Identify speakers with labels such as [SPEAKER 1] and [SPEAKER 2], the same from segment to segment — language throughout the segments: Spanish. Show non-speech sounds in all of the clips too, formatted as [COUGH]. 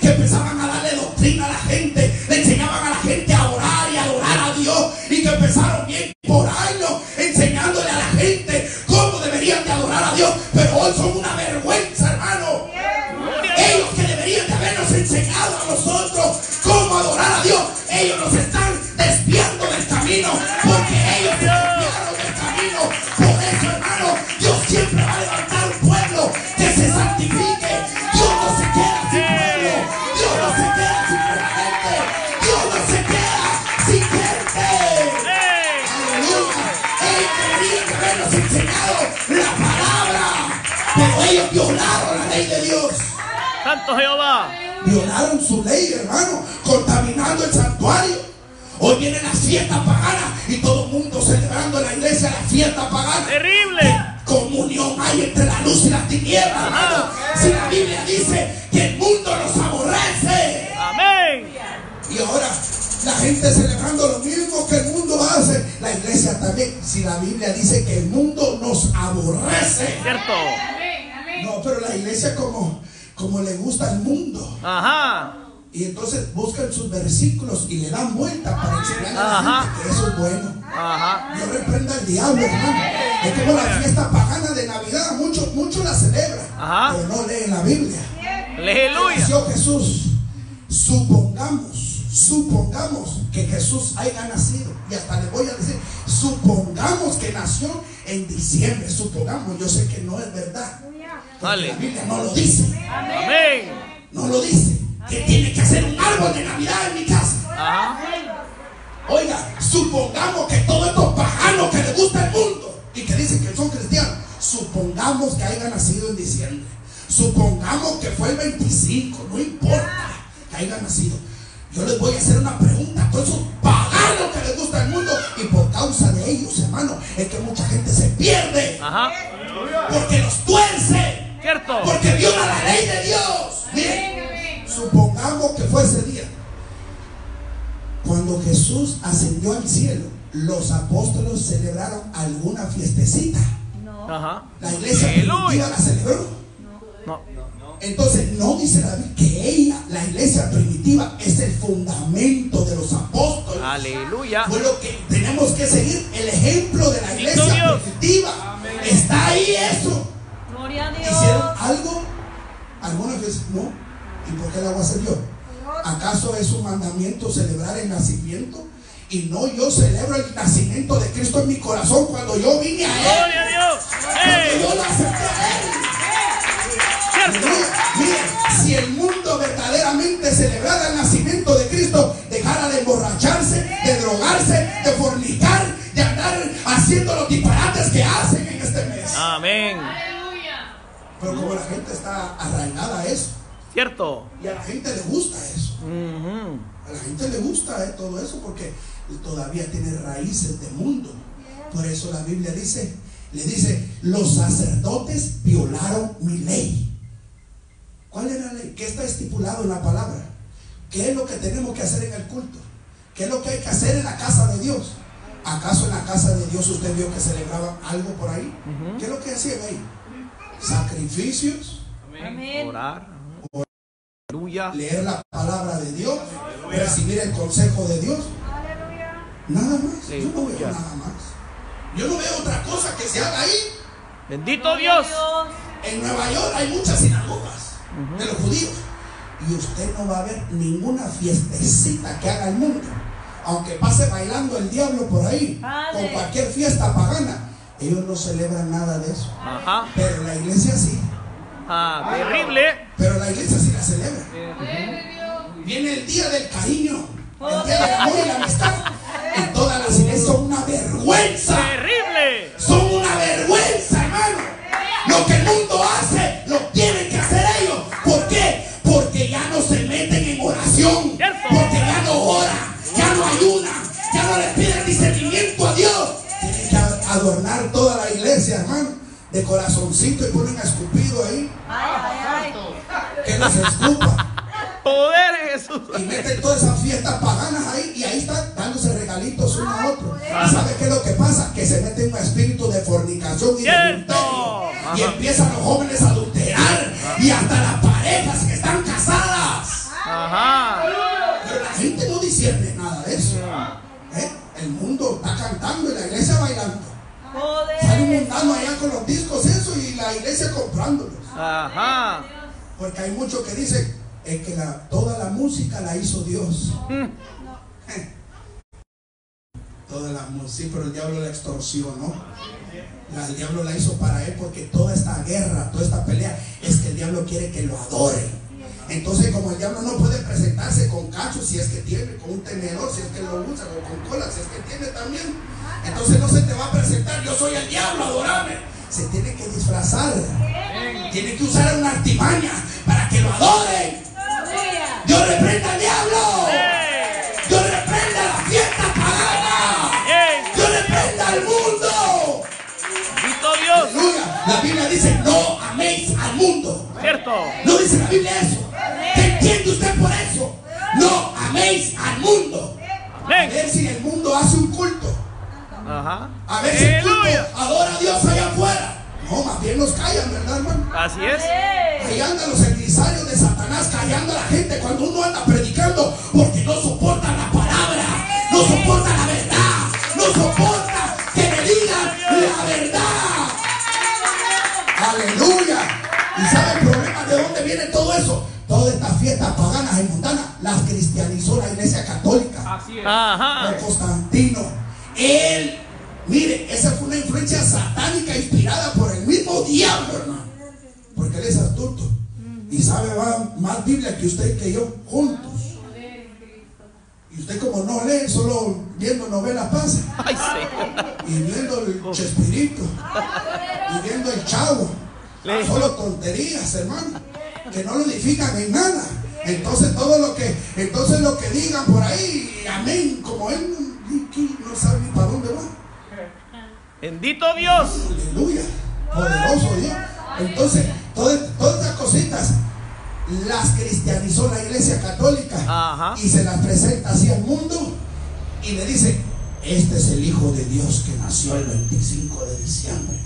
[SPEAKER 1] Que empezaban a darle doctrina a la gente, le enseñaban a la gente a orar y a adorar a Dios, y que empezaron bien por años enseñándole a la gente cómo deberían de adorar a Dios, pero hoy son una vergüenza, hermano. Ellos que deberían de habernos enseñado a nosotros cómo adorar a Dios,
[SPEAKER 2] Santo Jehová.
[SPEAKER 1] Violaron su ley, hermano, contaminando el santuario. Hoy viene la fiesta pagana y todo el mundo celebrando en la iglesia la fiesta pagana.
[SPEAKER 2] Terrible.
[SPEAKER 1] Comunión hay entre la luz y la tiniebla, hermano. Si la Biblia dice que el mundo nos aborrece.
[SPEAKER 2] Amén.
[SPEAKER 1] Y ahora la gente celebrando lo mismo que el mundo hace. La iglesia también. Si la Biblia dice que el mundo nos aborrece.
[SPEAKER 2] Cierto.
[SPEAKER 1] No, pero la iglesia como, como le gusta el mundo.
[SPEAKER 2] Ajá.
[SPEAKER 1] Y entonces buscan sus versículos y le dan vuelta para enseñarle a la gente que eso es bueno.
[SPEAKER 2] Ajá.
[SPEAKER 1] No reprenda al diablo, hermano. Es como la fiesta pagana de Navidad. Muchos muchos la celebran.
[SPEAKER 2] Ajá.
[SPEAKER 1] Pero no leen la Biblia.
[SPEAKER 2] Aleluya.
[SPEAKER 1] Jesús. Supongamos, supongamos que Jesús haya nacido. Y hasta le voy a decir, supongamos que nació en diciembre. Supongamos, yo sé que no es verdad. Porque. La Biblia no lo dice.
[SPEAKER 2] Amén.
[SPEAKER 1] No lo dice. Que tiene que hacer un árbol de Navidad en mi casa.
[SPEAKER 2] Ajá.
[SPEAKER 1] Oiga, supongamos que todos estos paganos que le gusta el mundo y que dicen que son cristianos, supongamos que haya nacido en diciembre. Supongamos que fue el 25, no importa que haya nacido. Yo les voy a hacer una pregunta porque los tuerce,
[SPEAKER 2] Cierto.
[SPEAKER 1] porque viola la ley de Dios. Miren, supongamos que fue ese día. Cuando Jesús ascendió al cielo, los apóstoles celebraron alguna fiestecita.
[SPEAKER 2] Ajá.
[SPEAKER 1] La iglesia primitiva la celebró.
[SPEAKER 2] No.
[SPEAKER 1] Entonces no dice la Biblia que ella, la iglesia primitiva, es el fundamento de los apóstoles.
[SPEAKER 2] Aleluya.
[SPEAKER 1] Fue lo que tenemos que seguir el ejemplo de la iglesia
[SPEAKER 2] Dios.
[SPEAKER 1] primitiva. Está ahí eso.
[SPEAKER 3] Gloria a Dios.
[SPEAKER 1] ¿Hicieron algo? ¿Alguna vez? No. ¿Y por qué el agua se dio? ¿Acaso es un mandamiento celebrar el nacimiento? Y no, yo celebro el nacimiento de Cristo en mi corazón cuando yo vine a Él.
[SPEAKER 2] Gloria a Dios.
[SPEAKER 1] Cuando yo lo acepté a Él.
[SPEAKER 2] Cierto.
[SPEAKER 1] Aleluya. Mire, si el mundo verdaderamente celebrara el nacimiento de Cristo, dejara de emborracharse, de drogarse, de fornicar, de andar haciendo los disparates que hacen en este mes.
[SPEAKER 2] Amén.
[SPEAKER 1] Pero como la gente está arraigada a eso,
[SPEAKER 2] Cierto.
[SPEAKER 1] y a la gente le gusta eso. A la gente le gusta eh, todo eso porque todavía tiene raíces de mundo. Por eso la Biblia dice, le dice, los sacerdotes violaron mi ley. ¿Cuál es la ley? ¿Qué está estipulado en la palabra? ¿Qué es lo que tenemos que hacer en el culto? ¿Qué es lo que hay que hacer en la casa de Dios? ¿Acaso en la casa de Dios usted vio que celebraban algo por ahí? ¿Qué es lo que hacían ahí? Sacrificios,
[SPEAKER 3] Amén.
[SPEAKER 2] Orar. Aleluya.
[SPEAKER 1] leer la palabra de Dios, recibir el consejo de Dios. Nada más. Yo no veo
[SPEAKER 2] Aleluya.
[SPEAKER 1] nada más. Yo no veo otra cosa que se haga ahí.
[SPEAKER 2] Bendito Dios.
[SPEAKER 1] En Nueva York hay muchas sinagogas de los judíos. Y usted no va a ver ninguna fiestecita que haga el mundo. Aunque pase bailando el diablo por ahí,
[SPEAKER 3] Padre.
[SPEAKER 1] con cualquier fiesta pagana, ellos no celebran nada de eso.
[SPEAKER 2] Ajá.
[SPEAKER 1] Pero la iglesia sí.
[SPEAKER 2] Ah, terrible.
[SPEAKER 1] Pero la iglesia sí la celebra. Viene el día del cariño, el día del amor y la amistad. Y todas las de corazoncito y ponen a escupido ahí.
[SPEAKER 3] Ay, ay, ay.
[SPEAKER 1] Que los escupa.
[SPEAKER 2] Poder Jesús.
[SPEAKER 1] Y meten todas esas fiestas paganas ahí y ahí están dándose regalitos uno a otro. ¿Y sabe qué es lo que pasa? Que se mete un espíritu de fornicación y de adulterio. Y empiezan los jóvenes a adulterar y hasta las parejas que Mundano allá con los discos eso y la iglesia comprándolos.
[SPEAKER 2] Ajá.
[SPEAKER 1] Porque hay muchos que dicen es que la- toda la música la hizo Dios. [LAUGHS] [LAUGHS] Toda la música, sí, pero el diablo la extorsionó. La- el diablo la hizo para él porque toda esta guerra, toda esta pelea, es que el diablo quiere que lo adore. Entonces, como el diablo no puede presentarse con cacho si es que tiene, con un tenedor si es que lo usa, o con cola si es que tiene también, entonces no se te va a presentar, yo soy el diablo, adorame. Se tiene que disfrazar. Tiene que usar una artimaña para que lo adoren. Dios reprenda al diablo. Dios reprenda la fiesta pagana. Dios reprenda al mundo. Aleluya. La Biblia dice, no améis al mundo.
[SPEAKER 2] Cierto.
[SPEAKER 1] No dice la Biblia eso. A la gente cuando uno anda predicando porque no soportan la palabra, no soportan la verdad, no soportan que me digan la verdad. Aleluya. ¿Y sabe el problema de dónde viene todo eso? Todas estas fiestas paganas y mundanas las cristianizó la iglesia católica.
[SPEAKER 4] Así es.
[SPEAKER 2] Ajá.
[SPEAKER 1] Constantino. Él, mire, esa fue una influencia satánica inspirada por el mismo diablo, hermano. Porque él es astuto. Y sabe más Biblia que usted y que yo juntos. Y usted como no lee, solo viendo novelas pasa.
[SPEAKER 2] Ay, sí.
[SPEAKER 1] Y viendo el Chespirito. Y viendo el Chavo. Solo tonterías, hermano. Que no lo edifican en nada. Entonces todo lo que, entonces lo que digan por ahí, amén, como él no- sabe ni para dónde va.
[SPEAKER 2] Bendito Dios.
[SPEAKER 1] Aleluya. Poderoso Dios. Entonces, estas cositas las cristianizó la iglesia católica
[SPEAKER 2] Ajá.
[SPEAKER 1] y se las presenta así al mundo y le dice, este es el Hijo de Dios que nació el 25 de diciembre.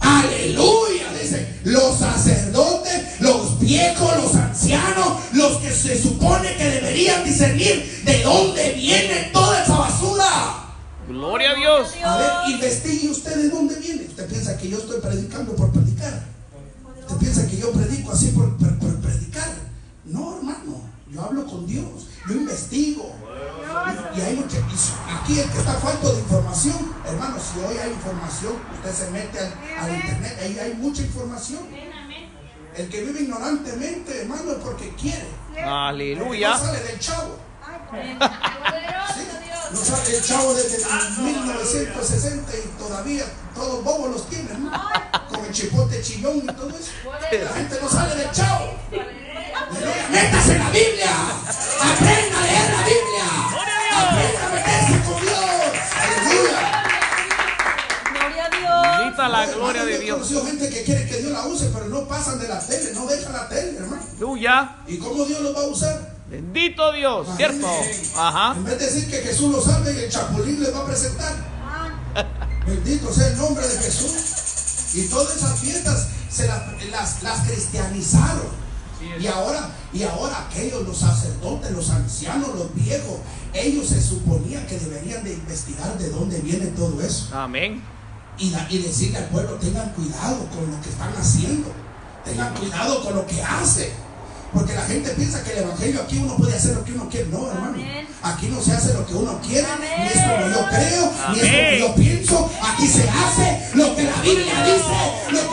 [SPEAKER 1] Aleluya, dice, los sacerdotes, los viejos, los ancianos, los que se supone que deberían discernir de dónde viene toda esa basura.
[SPEAKER 2] Gloria a Dios.
[SPEAKER 1] A ver, investigue usted de dónde viene. Usted piensa que yo estoy predicando por predicar. Usted piensa que yo predico así por, por- por predicar. No, hermano. Yo hablo con Dios. Yo investigo. Y, y hay mucha, y aquí el que está falto de información, hermano, si hoy hay información, usted se mete al, al internet, ahí hay mucha información. El que vive ignorantemente, hermano, es porque quiere. Porque
[SPEAKER 2] Aleluya.
[SPEAKER 1] No sale del chavo. Sí, No sale el chavo desde el 1960 y todavía todos bobos los tienen, ¿no? Con el chipote chillón y todo eso. La gente no sale del chavo.
[SPEAKER 3] Gloria
[SPEAKER 1] yo
[SPEAKER 2] de
[SPEAKER 1] he
[SPEAKER 2] Dios.
[SPEAKER 1] conocido gente que quiere que Dios la use, pero no pasan de la tele, no dejan la tele, hermano. ¿Y cómo Dios los va a usar?
[SPEAKER 2] Bendito Dios. Cierto. Ajá.
[SPEAKER 1] En vez de decir que Jesús los salve y el chapulín les va a presentar. [LAUGHS] Bendito sea el nombre de Jesús. Y todas esas fiestas se las, las, las cristianizaron. Y ahora, y ahora aquellos, los sacerdotes, los ancianos, los viejos, ellos se suponía que deberían de investigar de dónde viene todo eso.
[SPEAKER 2] Amén
[SPEAKER 1] y, decirle al pueblo, tengan cuidado con lo que están haciendo, tengan cuidado con lo que hacen. Porque la gente piensa que el Evangelio aquí uno puede hacer lo que uno quiere. No, hermano. Aquí no se hace lo que uno quiere, ni es como yo creo, ni es como yo pienso. Aquí se hace lo que la Biblia dice, lo que